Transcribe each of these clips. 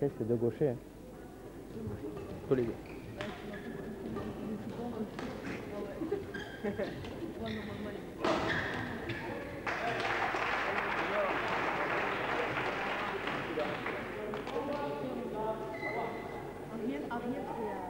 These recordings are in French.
c'est deux gauchers. Hein. Tous les deux. Si,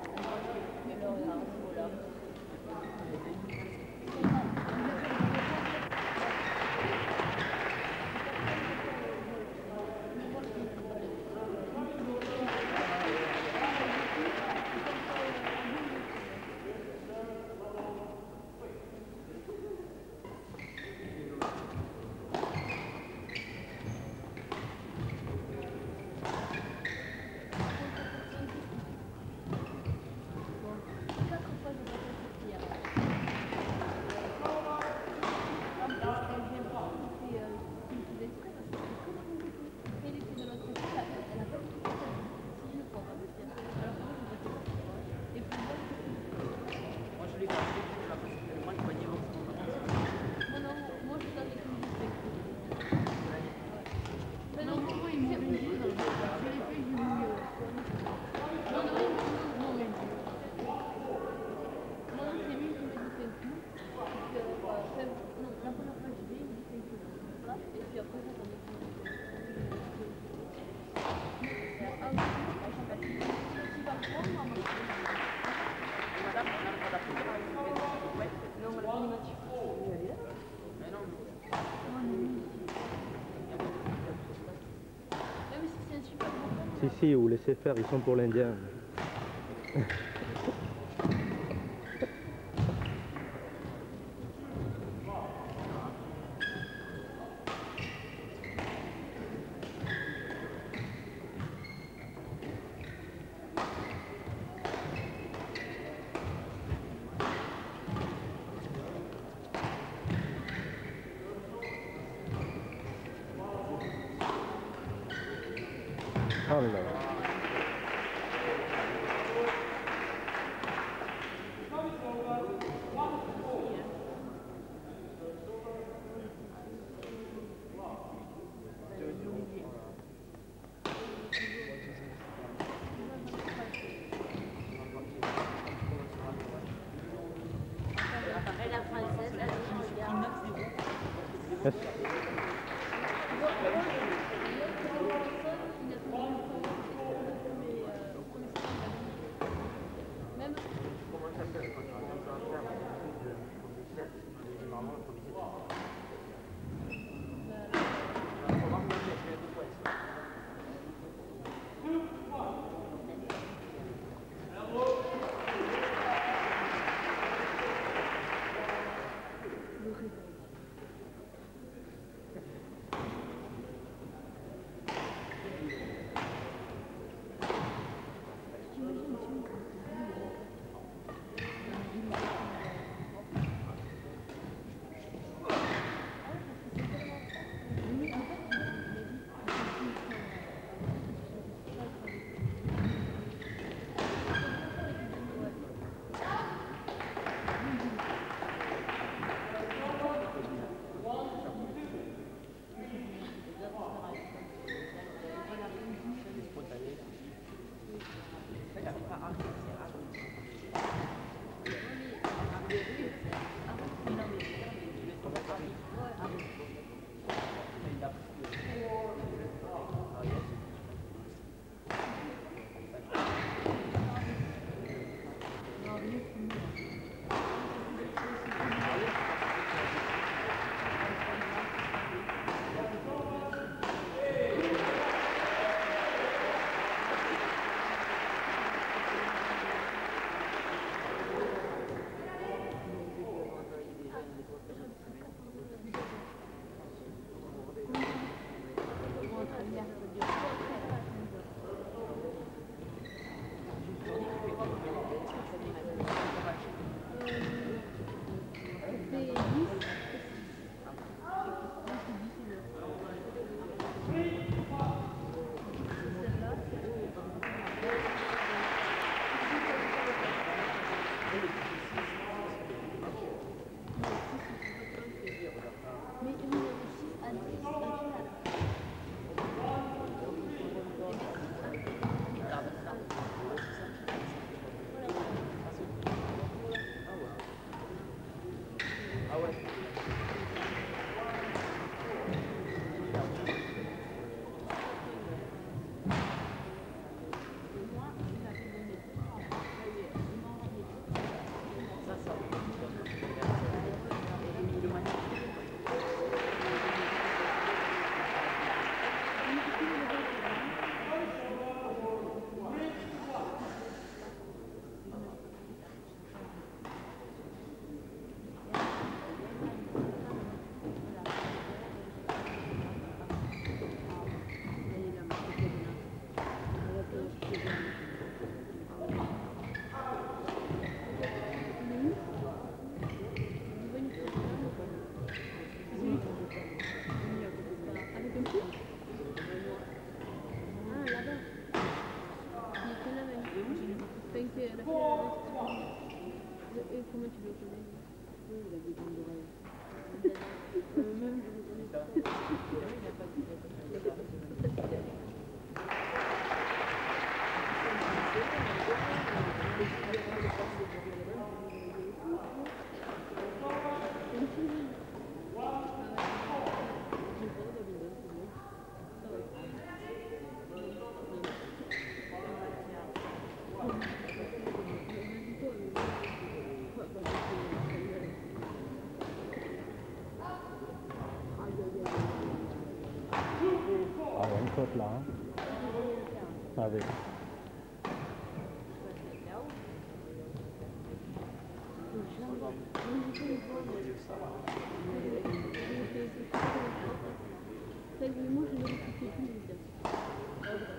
vous laissez faire, ils sont pour l'Indien. Yes. Saute là. Hein. Ah oui. Moi, je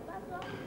Gracias.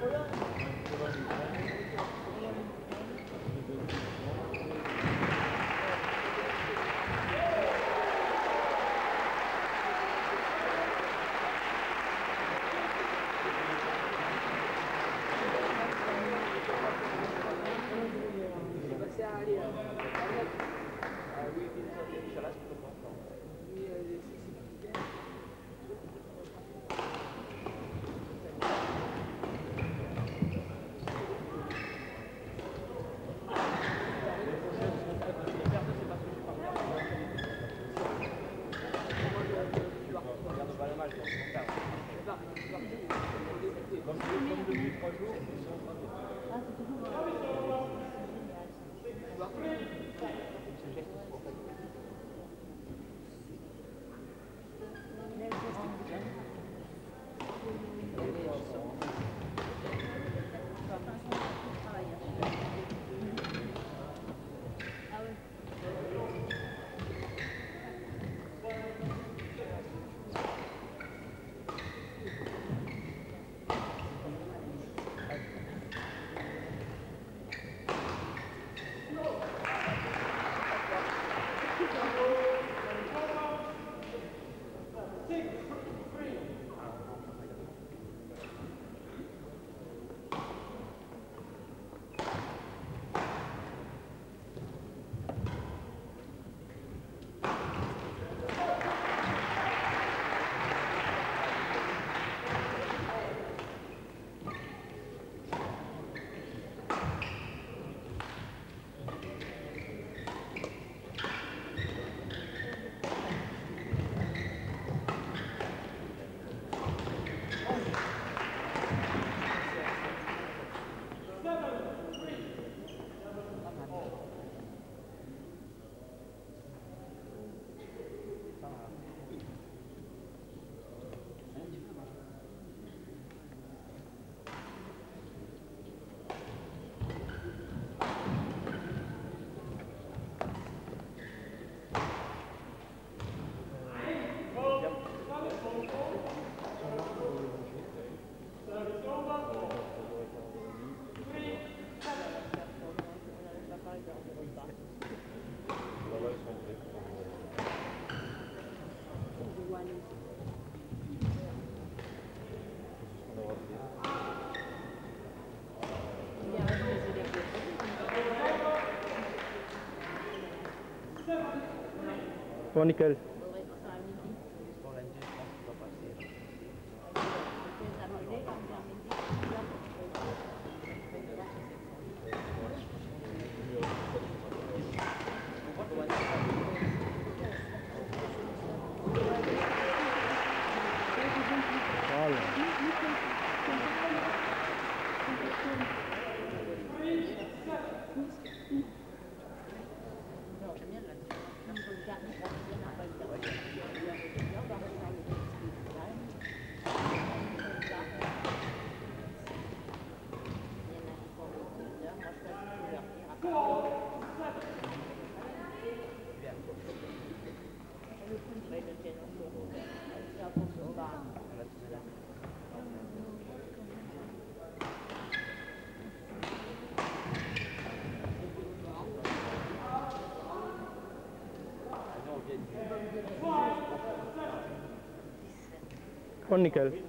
不用 Bon, nickel. faudrait que ça à midi. Pour la nuit, je pense qu'il va passer. Peut-être à midi, comme ça, à midi. Là, Voilà. Non, j'aime bien la Là, faut le garder pour bien après le temps. Là, on va refaire le petit là. Comme ça. Il y en a qui font le couleur. Moi, je fais le couleur. Et après, Ouais, le tien, on peut. C'est un peu sur le bas. Bon,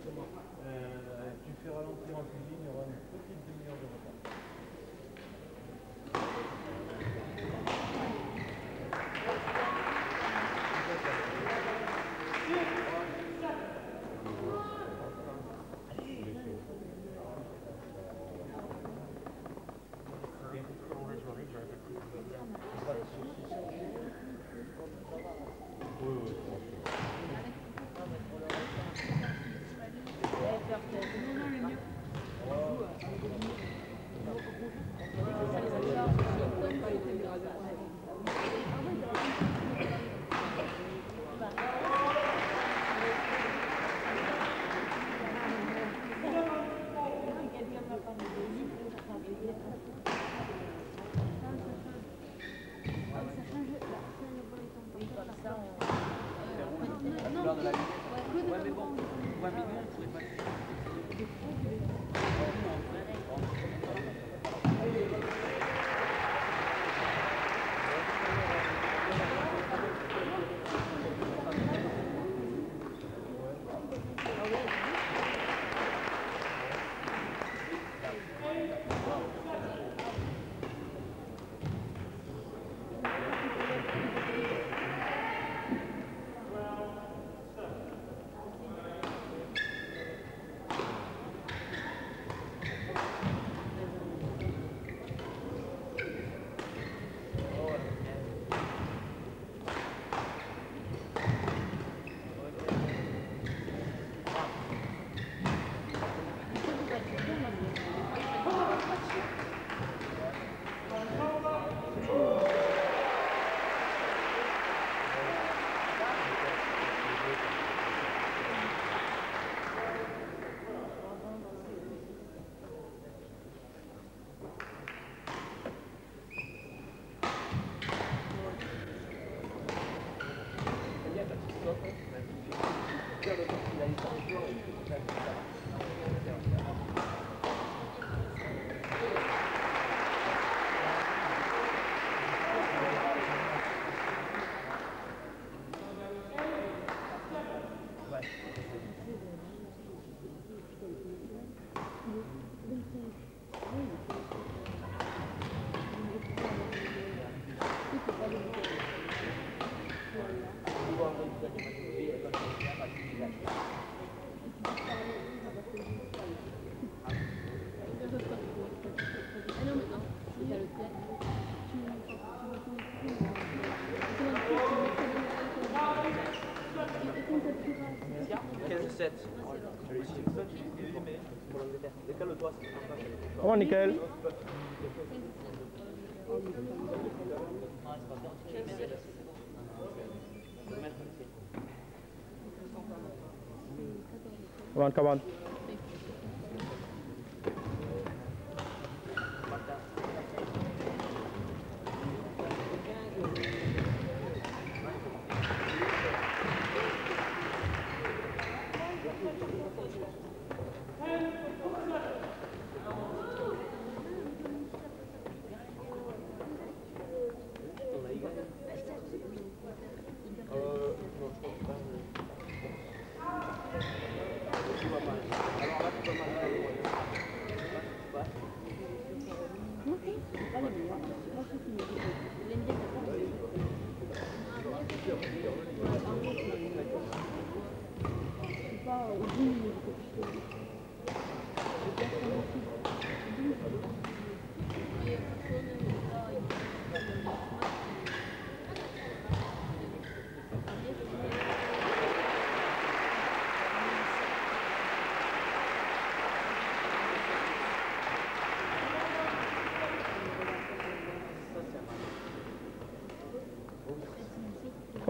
Bon, nickel. Come on, come on.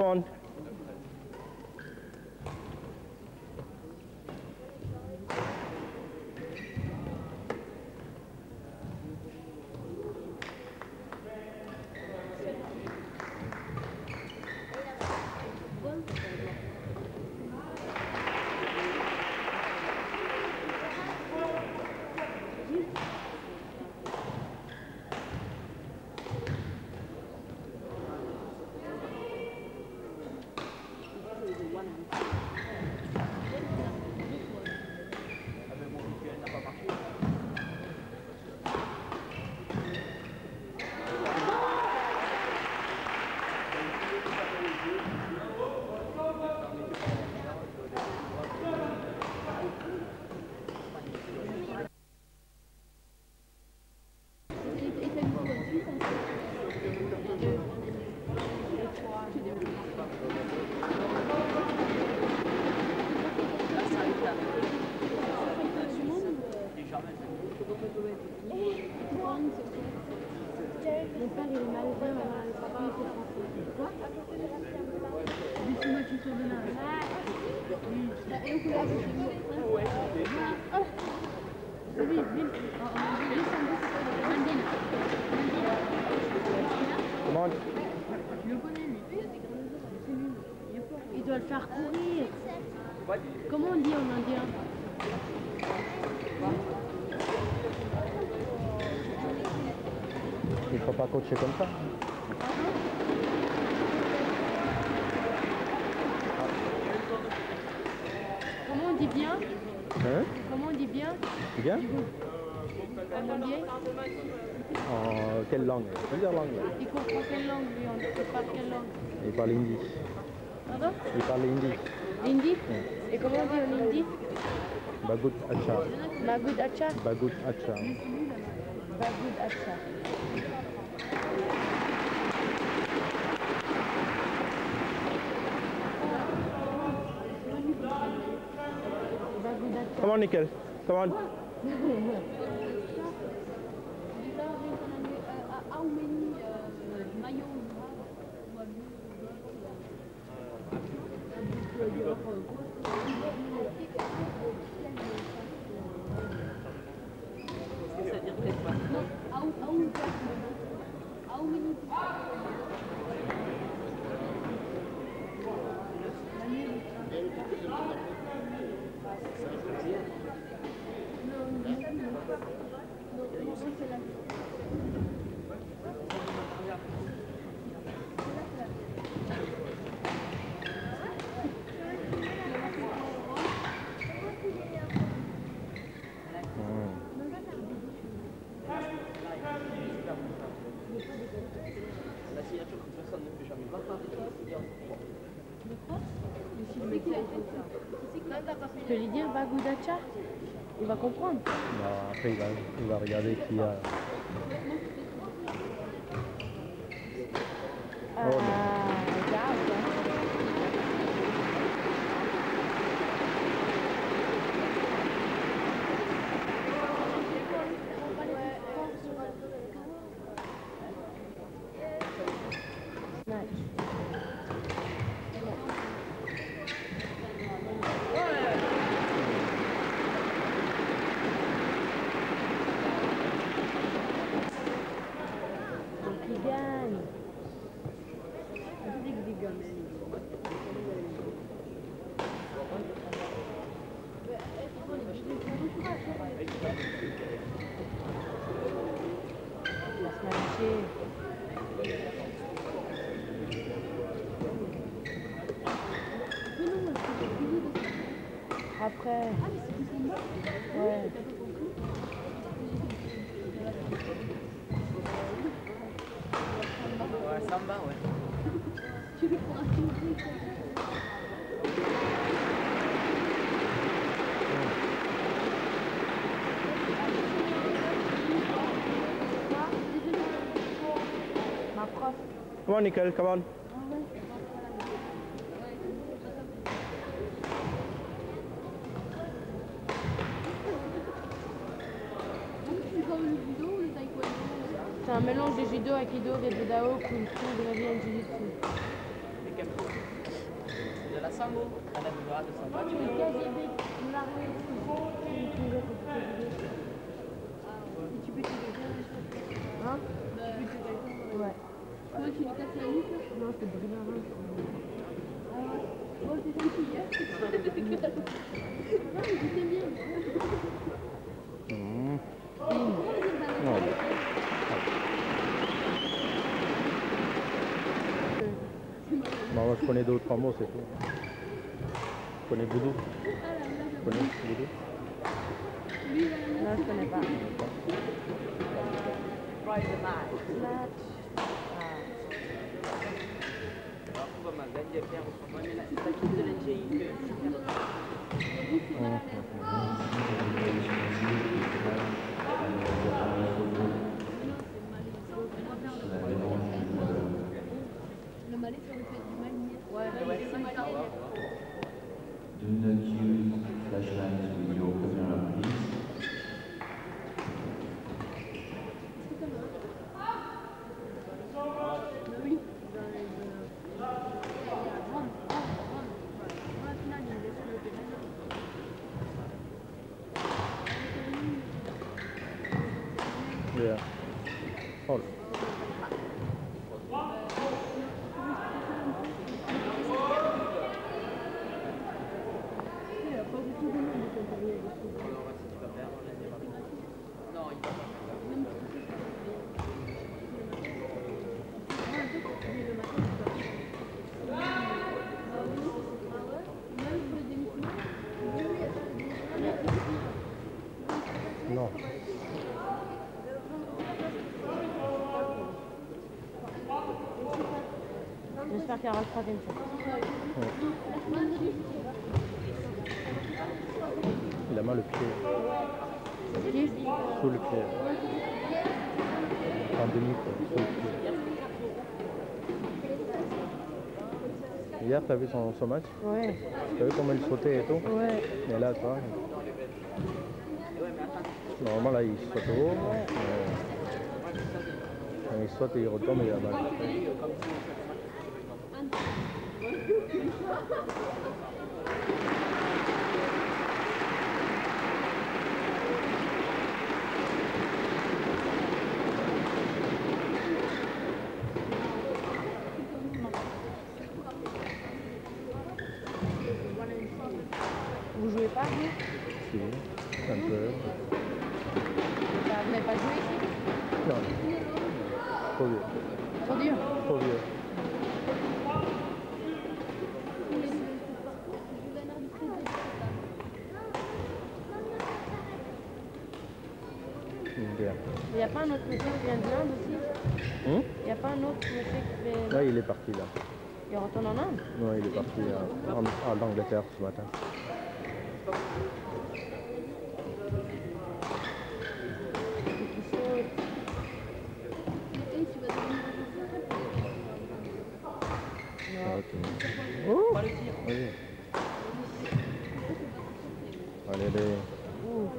On. Il doit le faire courir. Comment on dit en indien? Faut pas coacher comme ça. Comment on dit bien Hein Comment on dit bien Bien En quelle langue Plusieurs langues. Il comprend quelle langue lui On il parle quelle langue Il parle hindi. Pardon Il parle hindi. Hindi Et comment on dit en hindi Bagut acha. Magud Acha Bagut acha. Bagud Acha. On, Nickel. How many maillots How many? Je peux lui dire Bagoudacha Il va comprendre. Non, après, il va, il va regarder qui a. on, Nickel, come on. Connais deux ou trois mots, c'est tout. Je connais Boudou? Je connais Boudou? Non, je connais pas. Match. Le troisième set. Il a mal le pied. Qui Sous le pied. En demi, quoi. Sous le pied. Hier, t'as vu son, son match Ouais. T'as vu comment il sautait et tout Ouais. Et là, toi, normalement, là, il saute haut. mais Quand il saute et il retombe, il a mal. Ha ha ha! Il n'y a pas un autre monsieur qui vient de l'Inde aussi Hum Il n'y a pas un autre monsieur qui fait... Là, il est parti, là. Il retourne en Inde Non, il est parti euh, en, en Angleterre ce matin. et qui saute. Ah, ok. Oh Oui. Allez, allez. Ouh.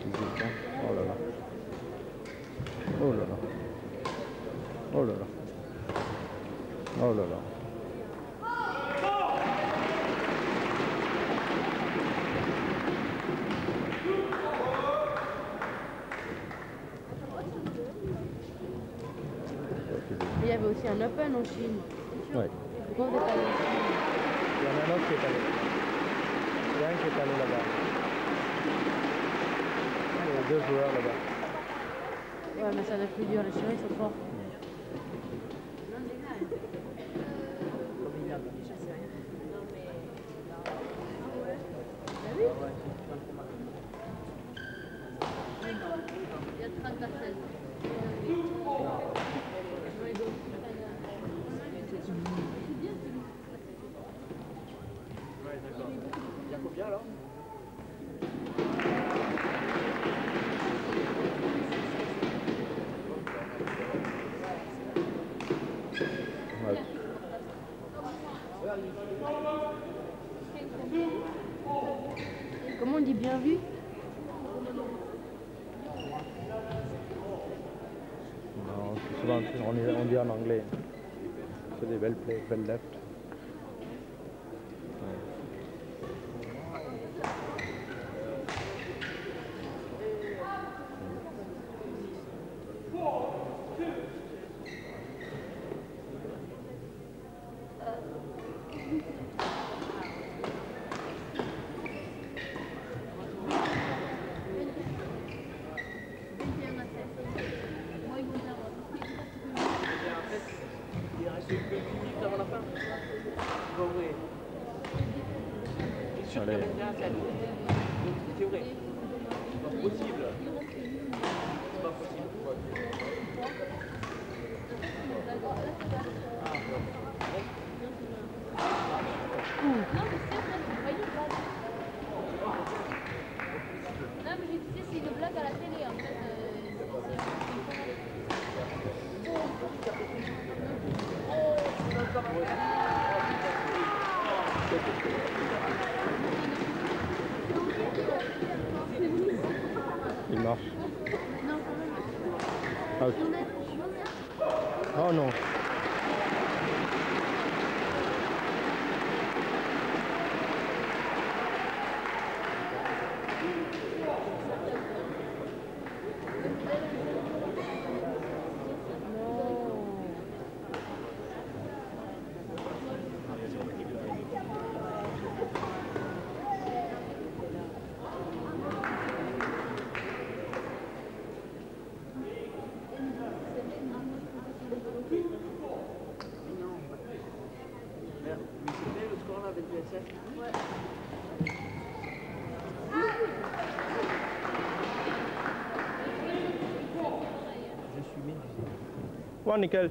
Physique, hein. Oh là là. Oh là là. Oh là là. Oh là là. Il y avait aussi un Open en Chine. Ouais. Pourquoi vous êtes allé en Chine Il y en a un autre qui est allé. Il y a un qui est allé là-bas. Il y a deux joueurs là-bas. Ouais, mais ça doit être plus dur. Les Chinois, ils sont forts. well played, well left. C'est vrai. C'est possible. Bon, nickel.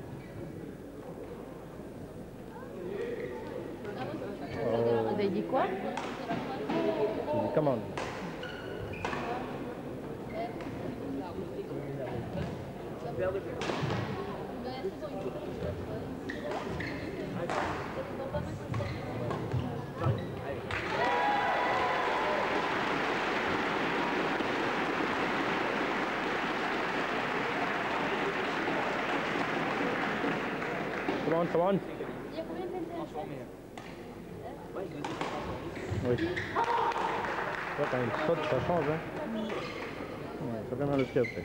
Oh. Vous avez dit quoi? Commande. le shot, ça change, hein Ouais, ça fait mal au pied après.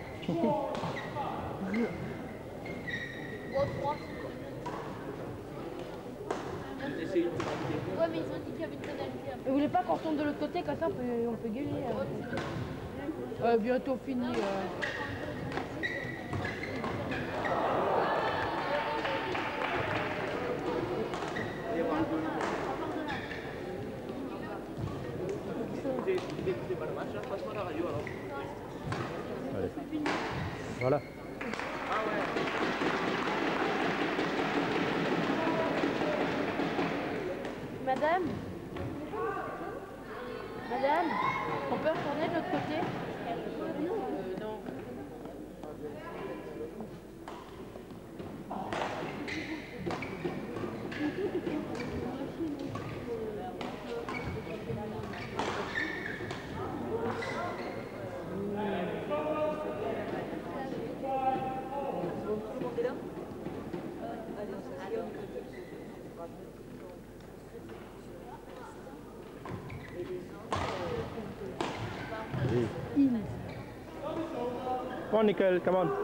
Ouais, mais ils ont dit qu'il y avait une pénalité. Hein. Vous voulez pas qu'on tombe de l'autre côté, comme ça on peut, on peut gueuler. Hein. Ouais, bientôt fini. Euh. Madame? Madame, on peut retourner de l'autre côté? Come on, Nicole, come on.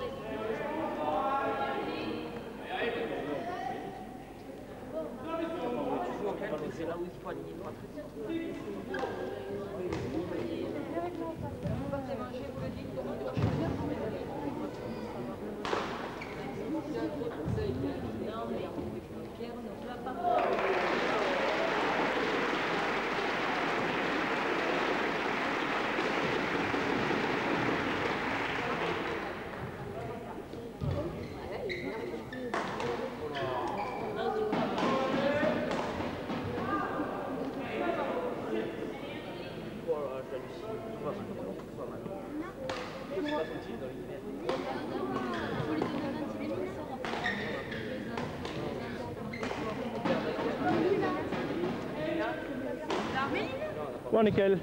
Bon, eh nickel.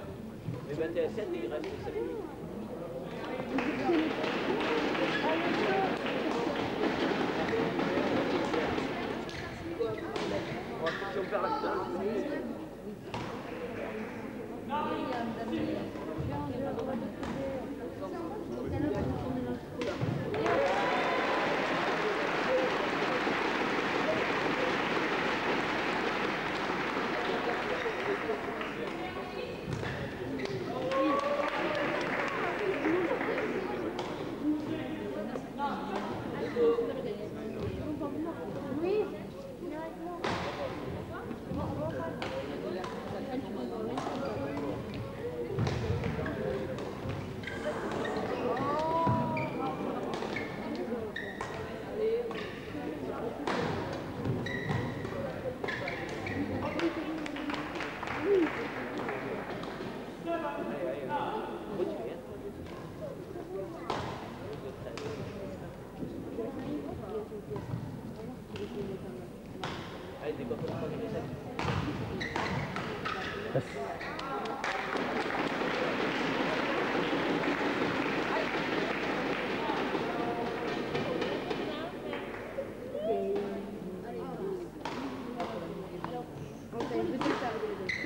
Ben, Thank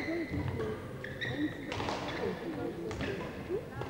you.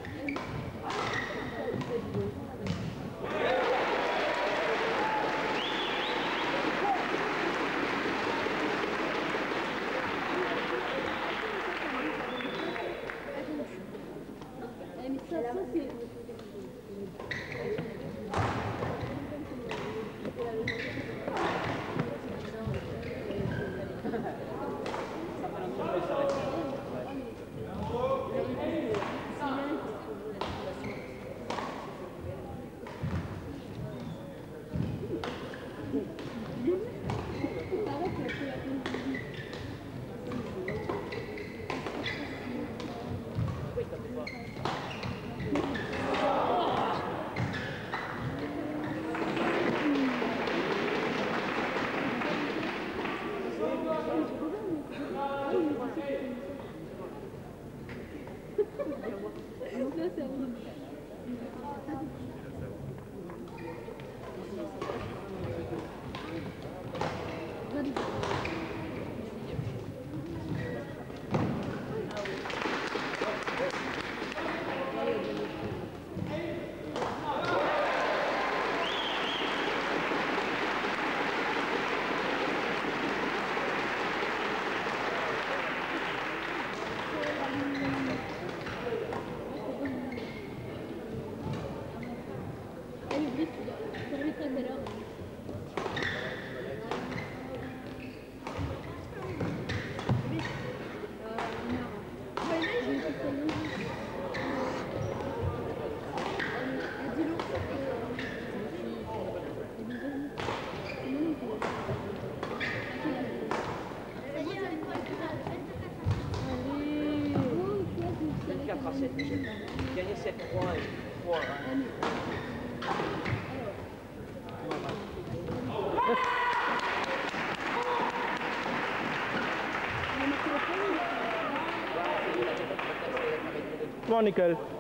Chronicle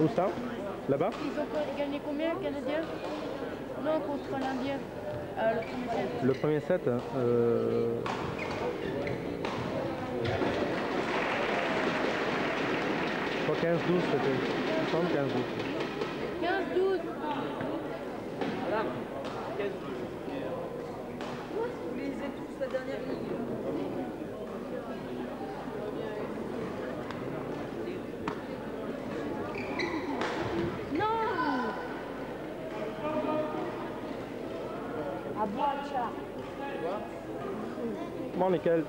Où ça Là-bas Ils ont gagné combien, Canadiens? Non, contre l'Indien. Euh, le premier set. Le premier set euh... Je crois 15-12 c'était. 15-12. Bon, nickel.